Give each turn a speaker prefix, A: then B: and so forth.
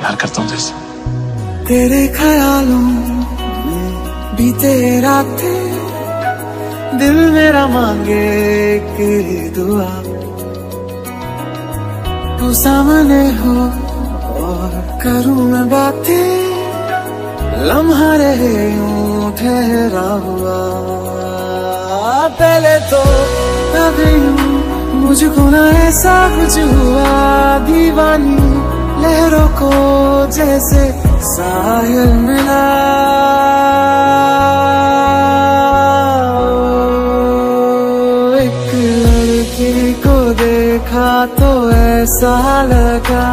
A: प्यार करता हूँ जैसे।
B: तेरे ख्यालों में बीते रातें, दिल मेरा मांगे कि दुआ। तू सामने हो और करूँ मैं बातें, लम्हा रहे यूँ ठहरा हुआ। पहले तो कभी मुझको ना ऐसा कुछ हुआ, दीवानी जैसे साहिल मिला। एक लड़की को देखा तो ऐसा लगा।